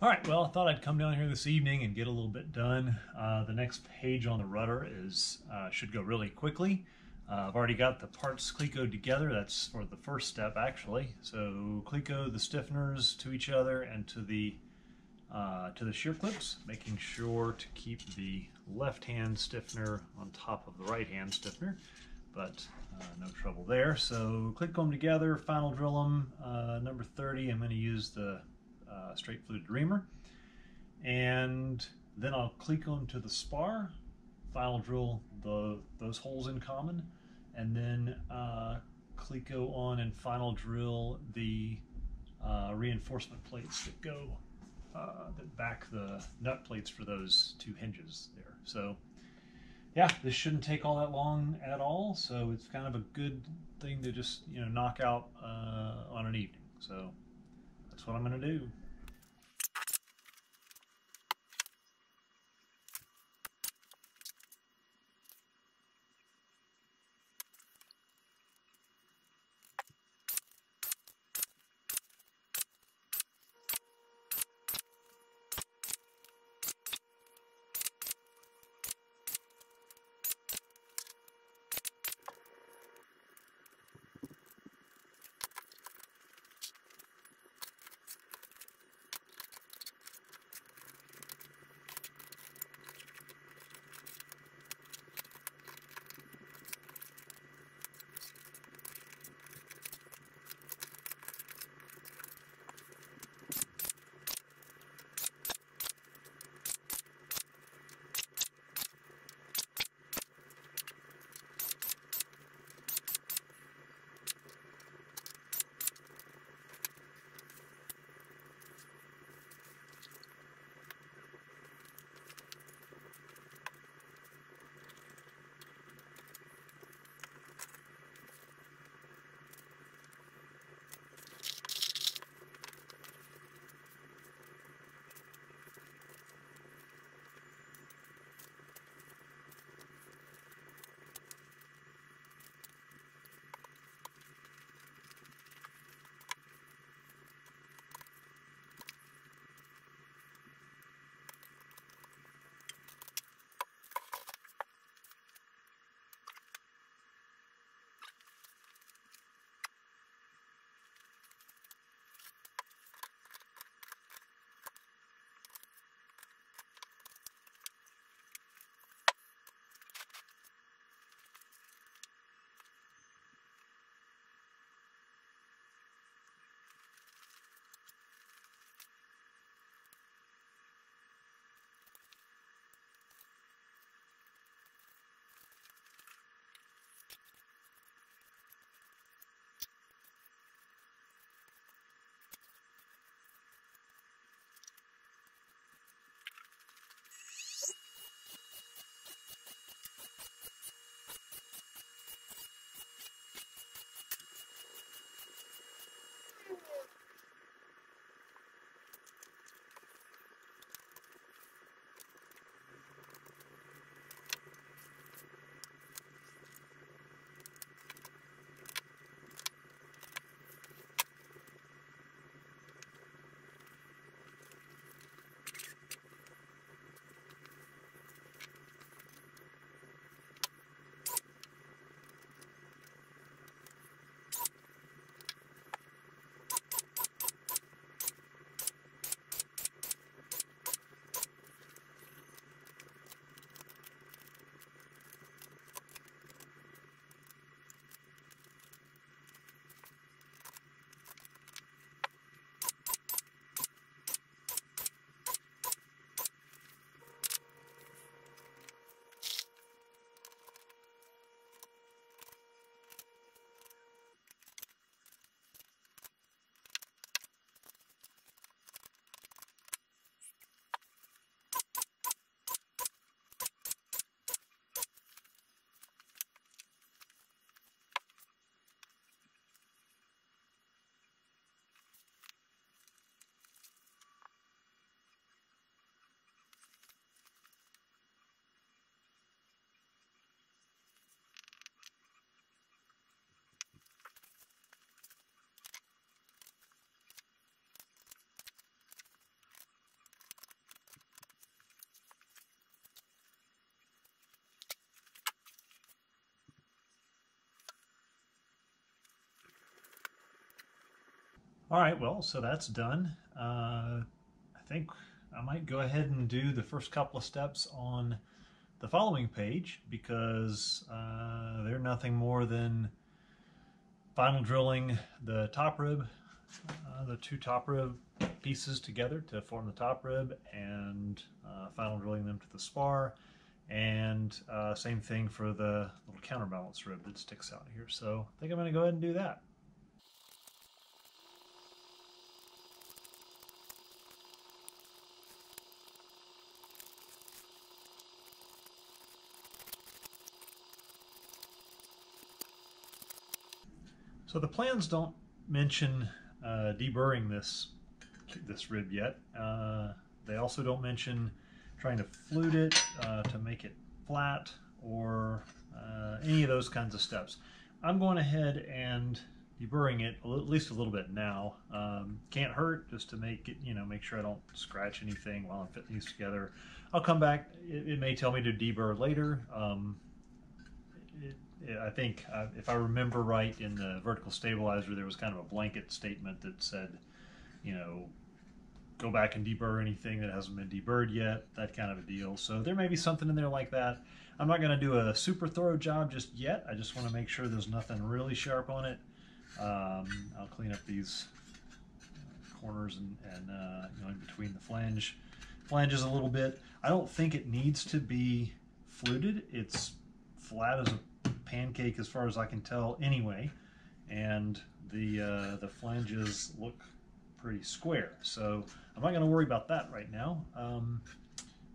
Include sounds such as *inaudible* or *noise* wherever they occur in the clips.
All right, well, I thought I'd come down here this evening and get a little bit done. Uh, the next page on the rudder is uh, should go really quickly. Uh, I've already got the parts Clecoed together. That's for the first step, actually. So Cleco the stiffeners to each other and to the uh, to the shear clips, making sure to keep the left hand stiffener on top of the right hand stiffener, but uh, no trouble there. So click them together, final drill them. Uh, number 30, I'm going to use the uh, straight fluted reamer. And then I'll click them to the spar, final drill the those holes in common, and then uh, Cleco on and final drill the uh, reinforcement plates that go uh, that back the nut plates for those two hinges there. So yeah, this shouldn't take all that long at all. So it's kind of a good thing to just you know knock out uh, on an evening. So that's what I'm going to do. All right, well, so that's done. Uh, I think I might go ahead and do the first couple of steps on the following page because uh, they're nothing more than final drilling the top rib, uh, the two top rib pieces together to form the top rib and uh, final drilling them to the spar and uh, same thing for the little counterbalance rib that sticks out here. So I think I'm going to go ahead and do that. So the plans don't mention uh, deburring this this rib yet. Uh, they also don't mention trying to flute it uh, to make it flat or uh, any of those kinds of steps. I'm going ahead and deburring it at least a little bit now. Um, can't hurt just to make it, you know, make sure I don't scratch anything while I'm fitting these together. I'll come back. It, it may tell me to deburr later. Um, I think uh, if I remember right in the vertical stabilizer, there was kind of a blanket statement that said, you know, go back and deburr anything that hasn't been deburred yet, that kind of a deal. So there may be something in there like that. I'm not going to do a super thorough job just yet. I just want to make sure there's nothing really sharp on it. Um, I'll clean up these corners and, and uh, you know, in between the flange flanges a little bit. I don't think it needs to be fluted. It's flat as a pancake as far as I can tell anyway. And the, uh, the flanges look pretty square. So I'm not going to worry about that right now. Um,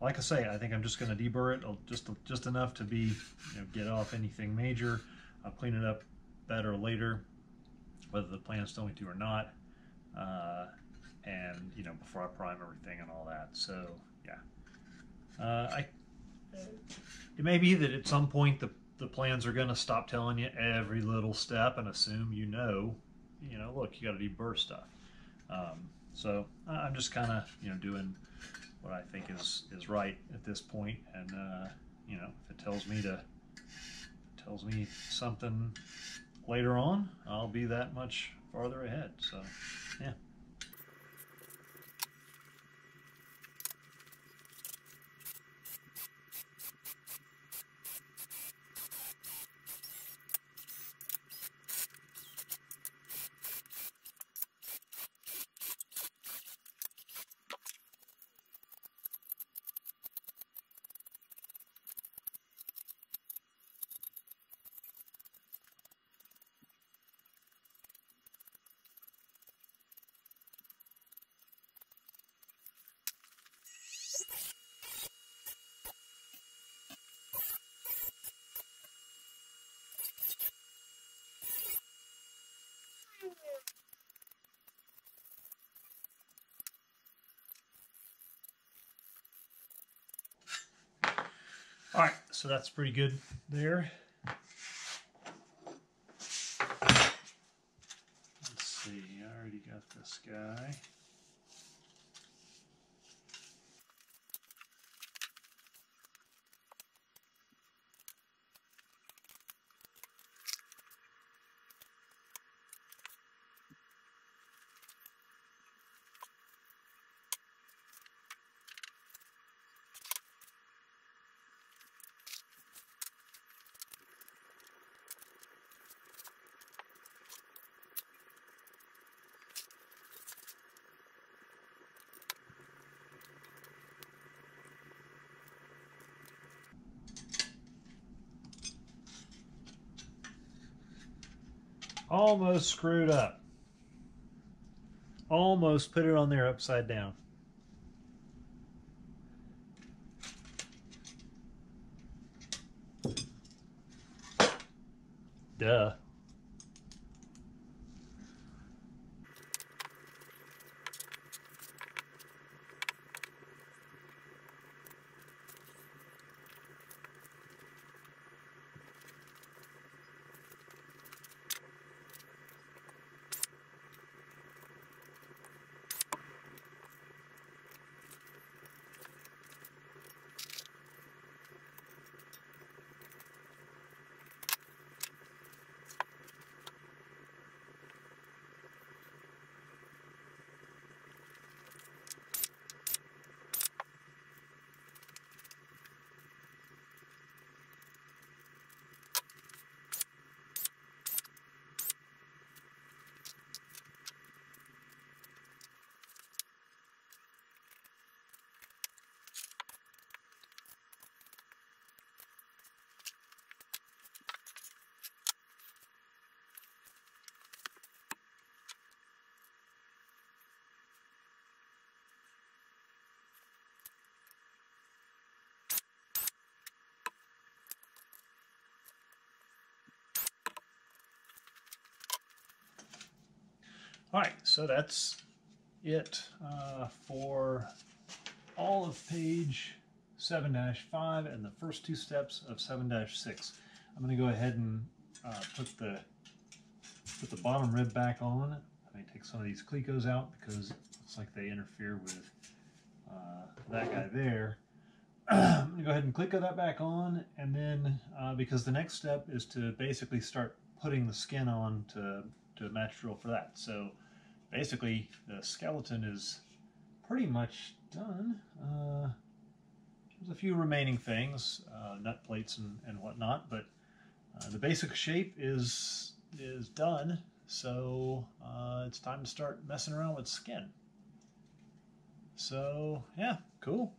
like I say, I think I'm just going to deburr it just just enough to be you know, get off anything major. I'll clean it up better later, whether the plans tell me to or not. Uh, and you know before I prime everything and all that. So yeah, uh, I it may be that at some point the the plans are going to stop telling you every little step and assume you know, you know, look, you got to deburr stuff. Um, so I'm just kind of, you know, doing what I think is is right at this point, and uh, you know, if it tells me to tells me something later on, I'll be that much farther ahead. So, yeah. All right, so that's pretty good there. Let's see, I already got this guy. Almost screwed up. Almost put it on there upside down. Duh. All right, so that's it uh, for all of page 7-5 and the first two steps of 7-6. I'm going to go ahead and uh, put the put the bottom rib back on. I may take some of these clecos out because it looks like they interfere with uh, that guy there. *clears throat* I'm going to go ahead and cleco that back on and then uh, because the next step is to basically start putting the skin on to, to match drill for that. So basically the skeleton is pretty much done. Uh, there's a few remaining things, uh, nut plates and, and whatnot, but uh, the basic shape is is done. So uh, it's time to start messing around with skin. So yeah, cool.